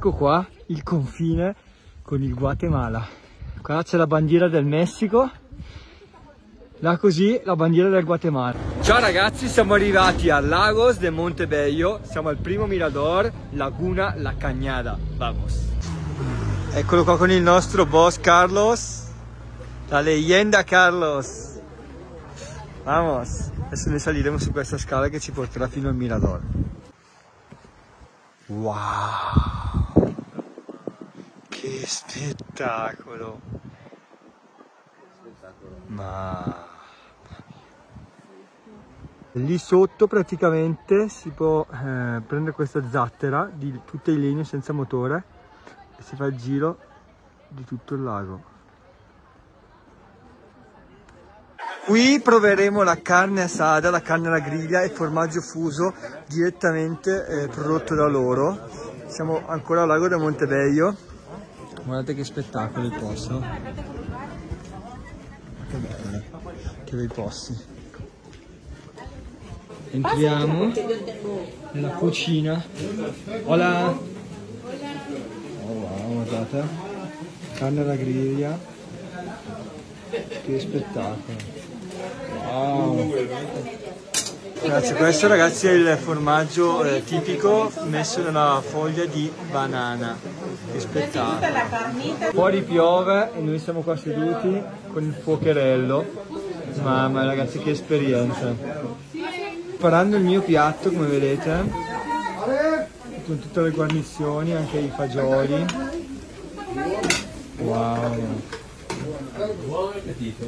Ecco qua il confine con il Guatemala. Qua c'è la bandiera del Messico, là così la bandiera del Guatemala. Ciao ragazzi, siamo arrivati a Lagos de Montebello, siamo al primo mirador, Laguna La Cañada. Vamos! Eccolo qua con il nostro boss Carlos, la leyenda Carlos. Vamos! Adesso noi saliremo su questa scala che ci porterà fino al mirador. Wow! Che spettacolo! Ma lì sotto praticamente si può eh, prendere questa zattera di tutte i legni senza motore e si fa il giro di tutto il lago. Qui proveremo la carne asada, la carne alla griglia e formaggio fuso direttamente eh, prodotto da loro. Siamo ancora al lago del Montebello. Guardate che spettacolo il posto. Che bello, che bei posti. Entriamo nella cucina. Hola! Oh wow, guardate. Carne alla griglia. Che spettacolo. Wow. Grazie, questo ragazzi è il formaggio eh, tipico messo nella foglia di banana. Che spettacolo. Fuori piove e noi siamo qua seduti con il fuocherello. Mamma ragazzi che esperienza. Preparando il mio piatto come vedete, con tutte le guarnizioni, anche i fagioli. Wow.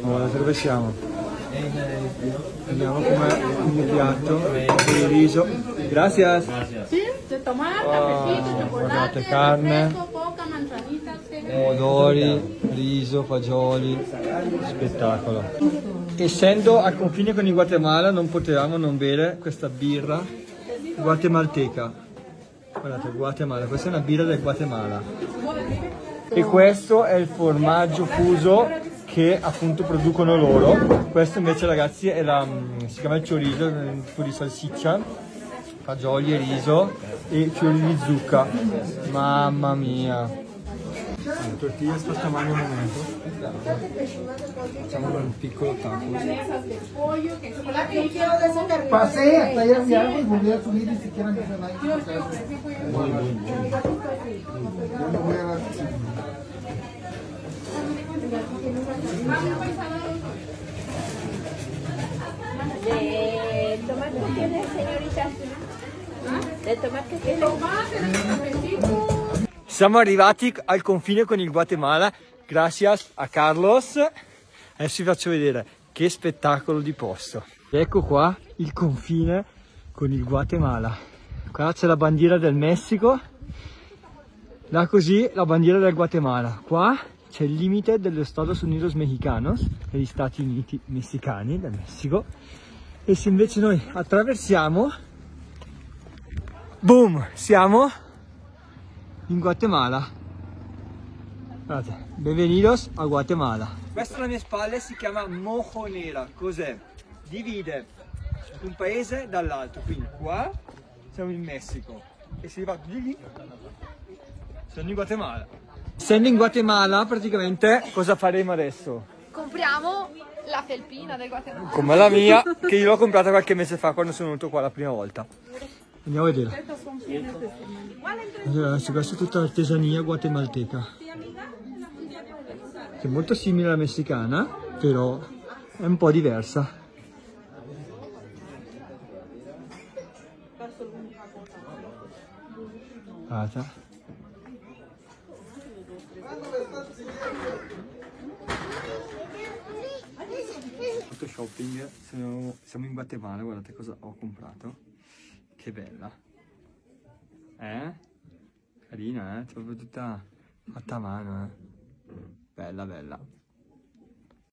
Allora, dove siamo? Vediamo com'è il mio piatto il riso. Grazie. Oh, guardate, carne, pomodori, riso, fagioli, spettacolo. Essendo al confine con il Guatemala non potevamo non bere questa birra guatemalteca. Guardate, Guatemala, questa è una birra del Guatemala. E questo è il formaggio fuso che appunto producono loro. Questo invece ragazzi è la, si chiama il chorizo, un tipo di salsiccia, fagioli e riso e fiori di zucca. Mamma mia! La tortilla está tomando un momento. Echamos un pico de tacos. Pasé hasta allá mi algo y volví a subir y si quieren no voy a dar. De tomate tienes, señorita. ¿De tomate tienes? Tomate. Siamo arrivati al confine con il Guatemala, gracias a Carlos. Adesso vi faccio vedere che spettacolo di posto. Ecco qua il confine con il Guatemala. Qua c'è la bandiera del Messico, là così la bandiera del Guatemala. Qua c'è il limite dello Estados Unidos Mexicanos, degli Stati Uniti messicani del Messico. E se invece noi attraversiamo, boom, siamo in Guatemala. Guardate, benvenidos a Guatemala. Questa alle mie spalle si chiama Mojonera. Cos'è? Divide un paese dall'altro. Quindi qua siamo in Messico e si va di lì. Siamo in Guatemala. Essendo in Guatemala, praticamente cosa faremo adesso? Compriamo la felpina del Guatemala. Come la mia, che io l'ho comprata qualche mese fa quando sono venuto qua la prima volta. Andiamo a vedere. Allora, questa è tutta l'artigiania guatemalteca. Che è molto simile alla messicana, però è un po' diversa. Guarda. Shopping, siamo in Guatemala, guardate cosa ho comprato. Che bella. Eh? Carina, eh? Proprio tutta fatta a mano, eh? Bella, bella.